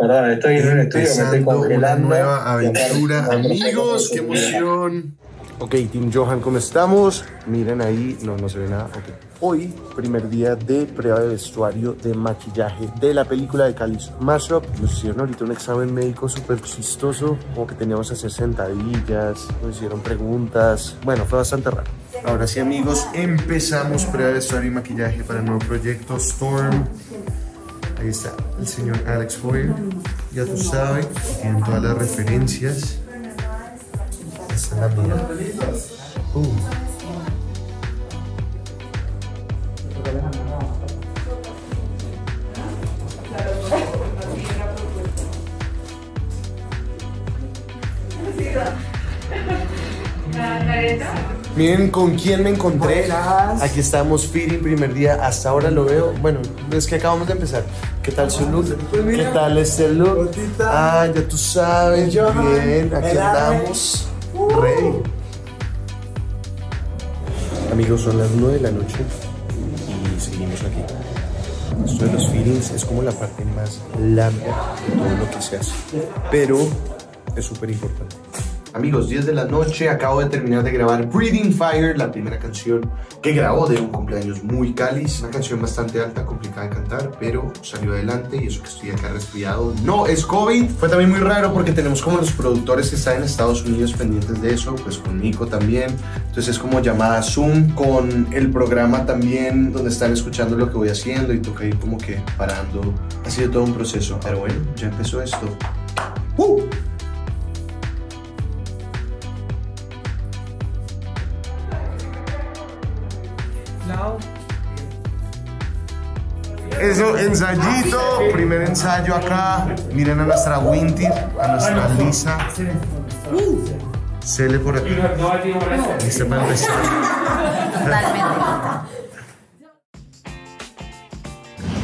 Perdón, estoy en un estudio, me estoy Empezando una nueva aventura. Amigos, qué emoción. Ok, Team Johan, ¿cómo estamos? Miren ahí, no, no se ve nada. Ok. Hoy, primer día de prueba de vestuario, de maquillaje de la película de Calis Mashup. Nos hicieron ahorita un examen médico súper chistoso, como que teníamos que hacer sentadillas, nos hicieron preguntas. Bueno, fue bastante raro. Ahora sí, amigos, empezamos prueba de vestuario y maquillaje para el nuevo proyecto Storm. Ahí está el señor Alex Hoyer. Ya tú sabes, tienen todas las referencias. Es la mía. Miren con quién me encontré. Aquí estamos, fitting, primer día. Hasta ahora lo veo. Bueno, es que acabamos de empezar. ¿Qué tal su look? ¿Qué tal este look? Ah, ya tú sabes. Bien, aquí andamos. Rey. Amigos, son las 9 de la noche y seguimos aquí. Esto de los feelings es como la parte más larga de todo lo que se hace. Pero es súper importante. Amigos, 10 de la noche, acabo de terminar de grabar Breathing Fire, la primera canción que grabó de un cumpleaños muy cáliz. Una canción bastante alta, complicada de cantar, pero salió adelante y eso que estoy acá resfriado no es COVID. Fue también muy raro porque tenemos como los productores que están en Estados Unidos pendientes de eso, pues con Nico también. Entonces es como llamada Zoom con el programa también donde están escuchando lo que voy haciendo y toca ir como que parando. Ha sido todo un proceso, pero bueno, ya empezó esto. ¡Uh! Eso, ensayito, primer ensayo acá. Miren a nuestra Winty, a nuestra Lisa. Cele por aquí. Lista para empezar.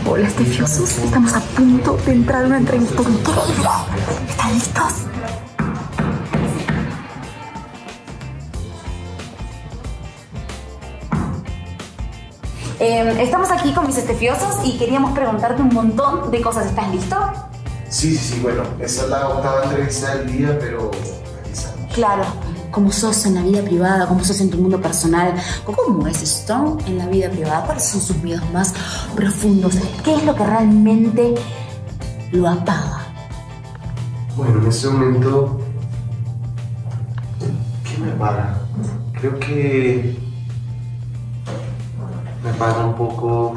Hola, estefiosos. Estamos a punto de entrar a una entrevista increíble. ¿Están listos? Eh, estamos aquí con mis estefiosos y queríamos preguntarte un montón de cosas. ¿Estás listo? Sí, sí, sí, bueno, esa es la octava entrevista del día, pero aquí estamos. Claro. ¿Cómo sos en la vida privada? ¿Cómo sos en tu mundo personal? ¿Cómo es Stone en la vida privada? ¿Cuáles son sus miedos más profundos? ¿Qué es lo que realmente lo apaga? Bueno, en este momento, ¿qué me para? Creo que me para un poco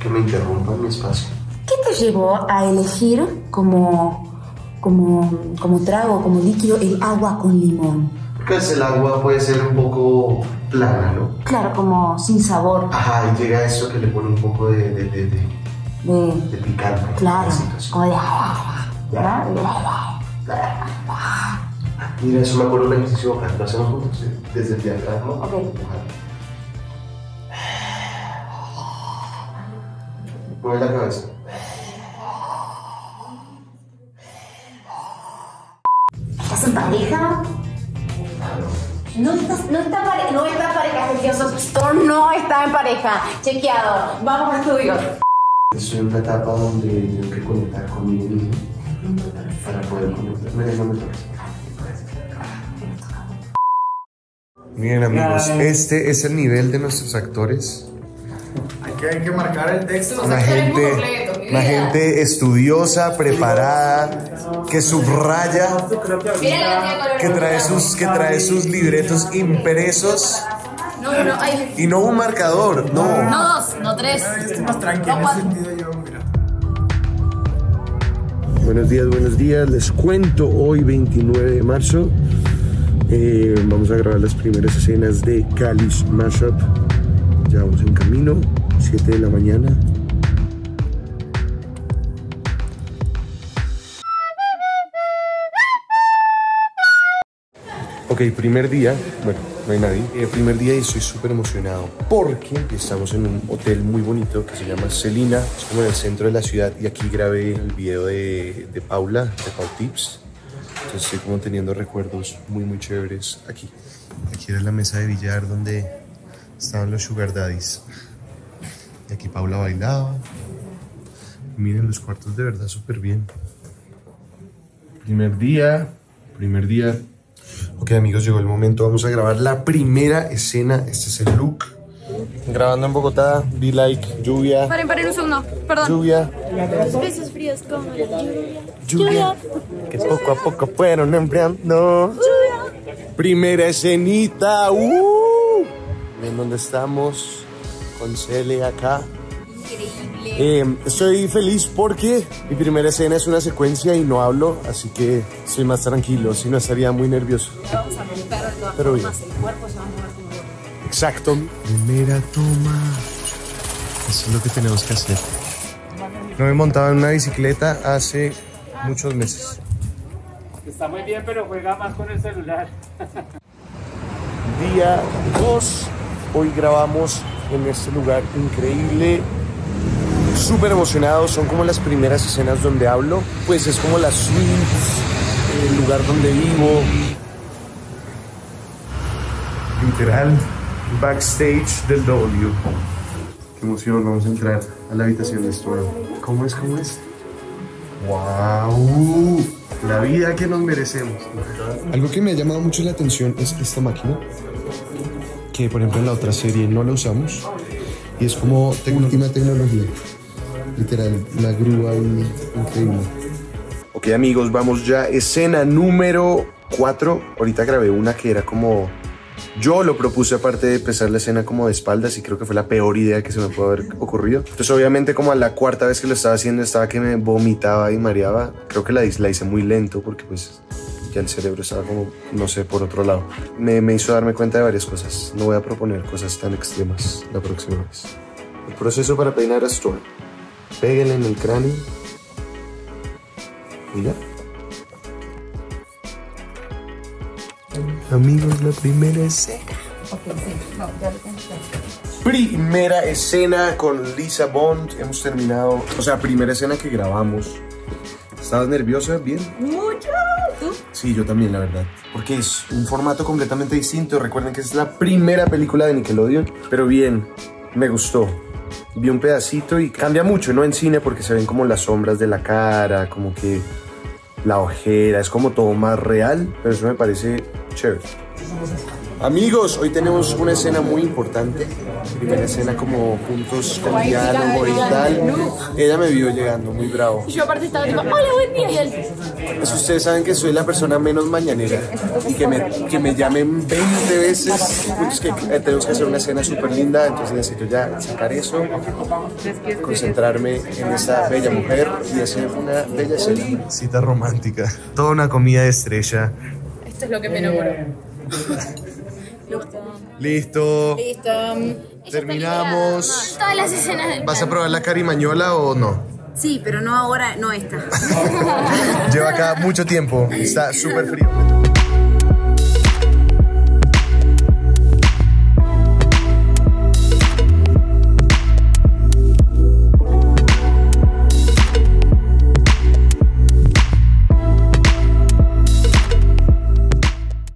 que me interrumpa mi espacio. ¿Qué te llevó a elegir como, como, como trago, como líquido, el agua con limón? Porque el agua puede ser un poco plana, ¿no? Claro, como sin sabor. Ajá, y llega eso que le pone un poco de, de, de, de, De, de picante. claro, como de... Mira, eso me acuerdo del ejercicio vocal. Lo hacemos juntos, ¿sí? desde el diafragma. Ok. Mueve la cabeza. ¿Estás en pareja? No estás, no está pare- no está en pareja. Storm no está en pareja. Chequeado. Vamos a estudios. Estoy en una etapa donde tengo que conectar conmigo mismo para poder conectarme. No me toques. Miren amigos, este es el nivel de nuestros actores. Que, hay que marcar el texto. Una gente, una gente estudiosa, preparada, que subraya, que trae sus, que trae sus libretos impresos No, no, no, hay. y no un marcador, no. No dos, no tres. Estoy más tranquilo en ese sentido yo, mira. Buenos días, buenos días. Les cuento hoy 29 de marzo. eh, vamos a grabar las primeras escenas de Cali's Mashup. Ya vamos en camino, 7 de la mañana. Ok, primer día, bueno, no hay nadie. El primer día y estoy súper emocionado porque estamos en un hotel muy bonito que se llama Celina, es como en el centro de la ciudad y aquí grabé el video de, de Paula, de Pau Tips. Entonces estoy como teniendo recuerdos muy, muy chéveres aquí. Aquí era la mesa de billar donde estaban los sugar daddies. Y aquí Paula bailaba. Miren los cuartos de verdad súper bien. Primer día, primer día. Ok amigos, llegó el momento. Vamos a grabar la primera escena. Este es el look. Grabando en Bogotá, Be Like, lluvia, Paren, paren un segundo. Perdón. lluvia, Besos fríos como la lluvia. lluvia, que poco a poco fueron enfriando. Primera escenita, uh. Ven dónde estamos, con Cele acá. Eh, estoy feliz porque mi primera escena es una secuencia y no hablo, así que estoy más tranquilo, si no estaría muy nervioso. Pero bien. Exacto. Primera toma. Eso es lo que tenemos que hacer. No me montaba en una bicicleta hace muchos meses. Está muy bien, pero juega más con el celular. Día 2. Hoy grabamos en este lugar increíble. Súper emocionado. Son como las primeras escenas donde hablo. Pues es como la suite, el lugar donde vivo. Literal, backstage del W. Qué emoción, vamos a entrar a la habitación de Storm. ¿Cómo es? ¿Cómo es? ¡Wow! La vida que nos merecemos. Algo que me ha llamado mucho la atención es esta máquina, que por ejemplo en la otra serie no la usamos, y es como te- última tecnología. Literal, la grúa y increíble. Ok amigos, vamos ya. Escena número 4. Ahorita grabé una que era como... Yo lo propuse aparte de empezar la escena como de espaldas y creo que fue la peor idea que se me pudo haber ocurrido. Entonces obviamente como a la cuarta vez que lo estaba haciendo estaba que me vomitaba y mareaba. Creo que la, la hice muy lento porque pues ya el cerebro estaba como, no sé, por otro lado. Me, me hizo darme cuenta de varias cosas. No voy a proponer cosas tan extremas la próxima vez. El proceso para peinar a Storm. Péguenle en el cráneo. Y ya. Amigos, la primera escena. Primera escena con Lisa Bond. Hemos terminado. O sea, primera escena que grabamos. ¿Estabas nerviosa? ¿Bien? Mucho. Sí, yo también, la verdad. Porque es un formato completamente distinto. Recuerden que es la primera película de Nickelodeon. Pero bien, me gustó. Vi un pedacito y cambia mucho, no en cine porque se ven como las sombras de la cara, como que la ojera, es como todo más real, pero eso me parece chévere. Amigos, hoy tenemos una escena muy importante. Primera escena como juntos con Diana, amor y tal. Ella me vio llegando muy bravo. Y yo aparte estaba tipo, hola, buen día. Y él, Pues ustedes saben que soy la persona menos mañanera y que me, que me llamen 20 veces. Pues que eh, tenemos que hacer una escena súper linda, entonces necesito ya sacar eso, concentrarme en esta bella mujer y hacer una bella escena. Cita romántica. Toda una comida de estrella. esto es lo que me enamoró. Listo. Listo. Terminamos. Todas las escenas del ¿Vas a probar la carimañola o no? Sí, pero no ahora, no esta. Lleva acá mucho tiempo. Está súper frío.